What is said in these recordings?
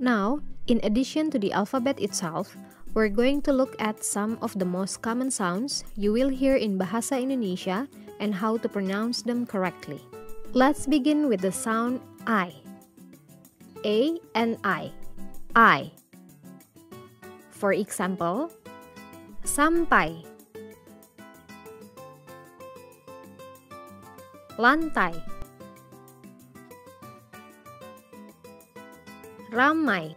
Now, in addition to the alphabet itself, we're going to look at some of the most common sounds you will hear in Bahasa Indonesia and how to pronounce them correctly. Let's begin with the sound I. A and I. I. For example, sampai, lantai, ramai.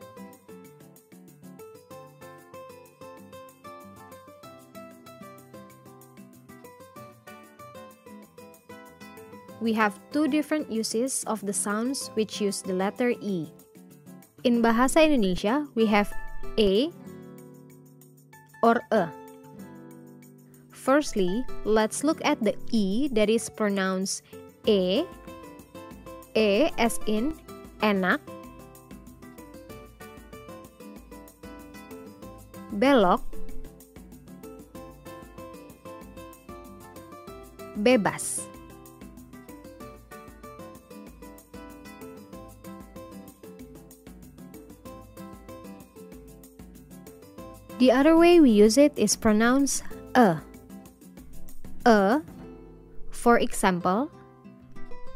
We have two different uses of the sounds which use the letter E. In Bahasa Indonesia, we have A or E. Firstly, let's look at the E that is pronounced E, E as in enak, belok, bebas. The other way we use it is pronounced a. A, for example,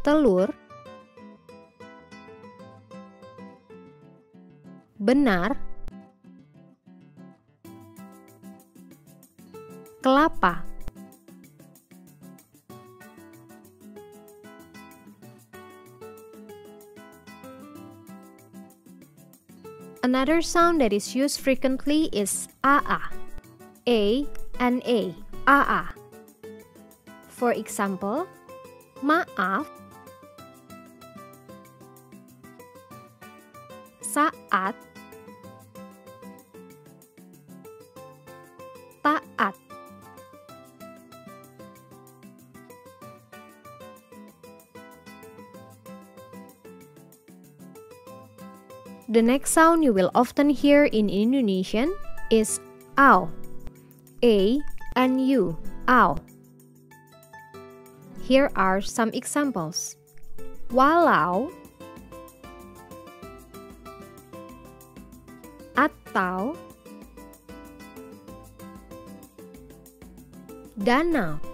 telur, benar, kelapa. Another sound that is used frequently is AA. A and A. AA. For example, maaf, saat, The next sound you will often hear in Indonesian is ow. A and U, ow. Here are some examples. Walau atau danau.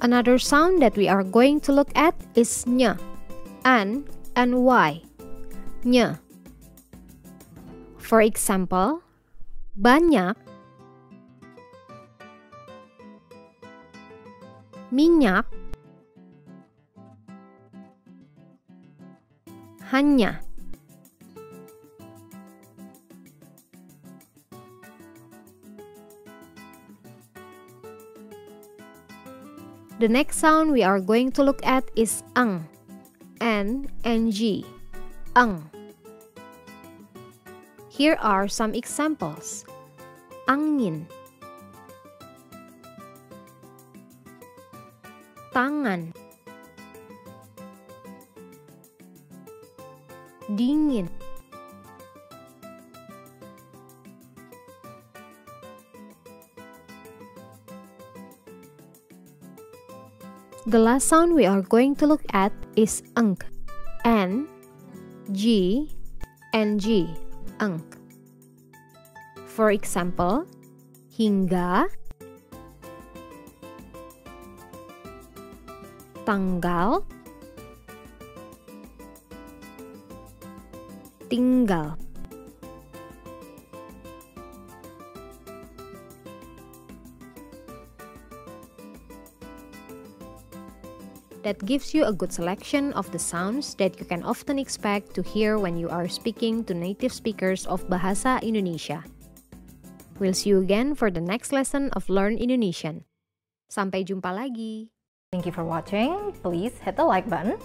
Another sound that we are going to look at is nya, an and y. Nya. For example, banyak, minyak, hanya. The next sound we are going to look at is ang, n and g, ang. Here are some examples. Angin. Tangan. Dingin The last sound we are going to look at is eng, n, g, and g, eng. For example, hingga, tanggal, tinggal. That gives you a good selection of the sounds that you can often expect to hear when you are speaking to native speakers of Bahasa Indonesia. We'll see you again for the next lesson of Learn Indonesian. Sampai jumpa lagi. Thank you for watching. Please hit the like button,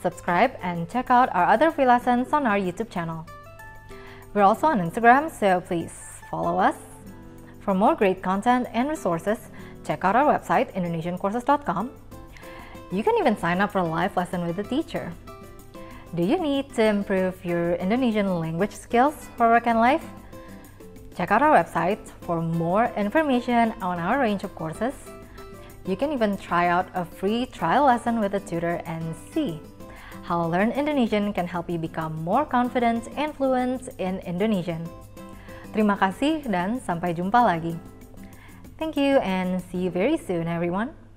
subscribe, and check out our other free lessons on our YouTube channel. We're also on Instagram, so please follow us. For more great content and resources, check out our website, indonesiancourses.com. You can even sign up for a live lesson with a teacher. Do you need to improve your Indonesian language skills for work and life? Check out our website for more information on our range of courses. You can even try out a free trial lesson with a tutor and see how Learn Indonesian can help you become more confident and fluent in Indonesian. Terima kasih dan sampai jumpa lagi. Thank you and see you very soon everyone.